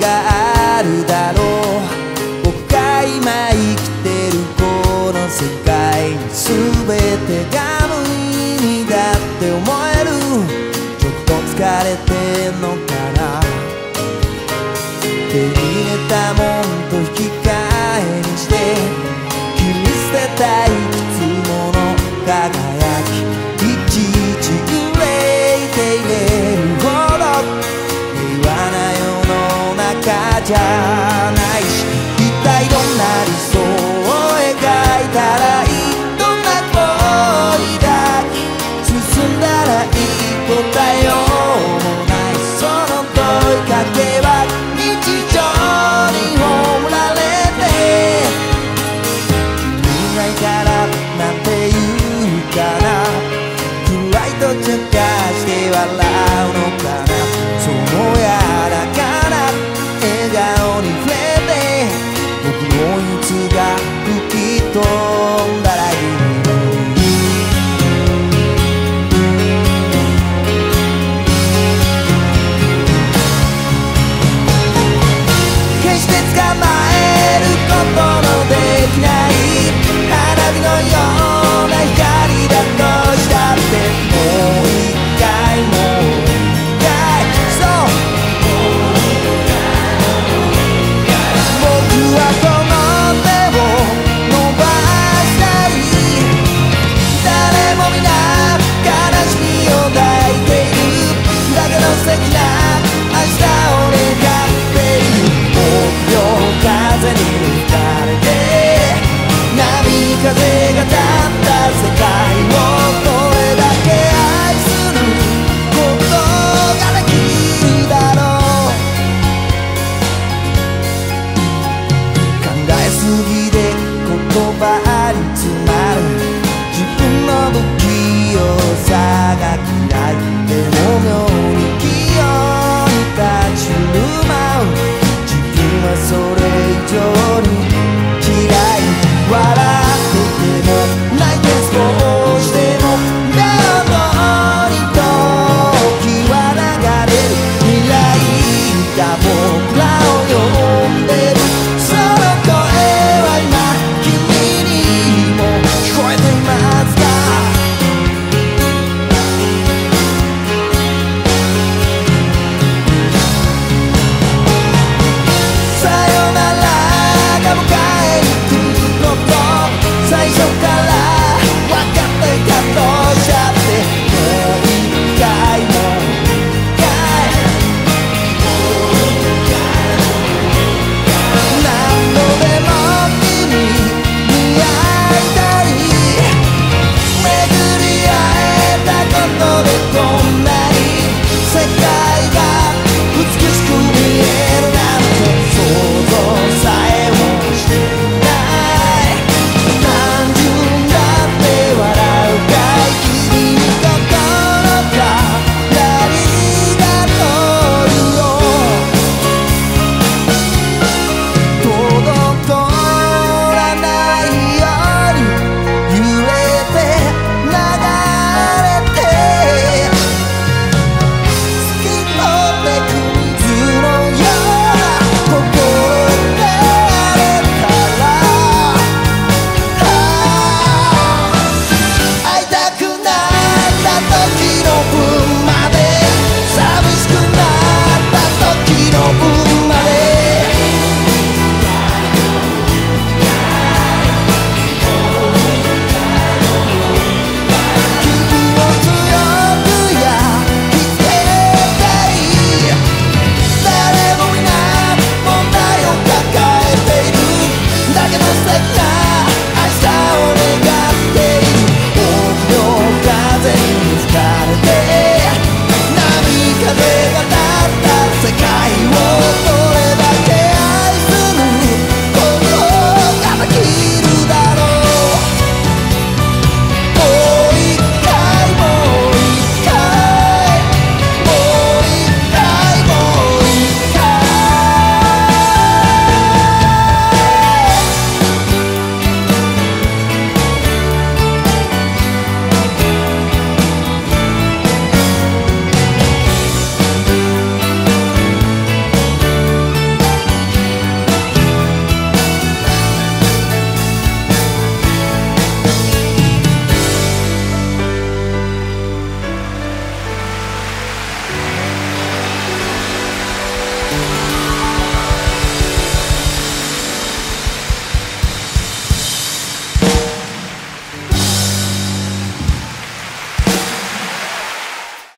があるだろう僕が今生きてるこの世界に全てが無意味だって思える。ちょっと疲れてんのかな。手に入れたもんと引き換えにして切り捨てたいじゃないし一体どんな理想を描いたらいいどんな恋だ進んだらいい答えようもないその問いかけは日常に葬られて君がいたらなんて言うかな暗いと茶化して笑う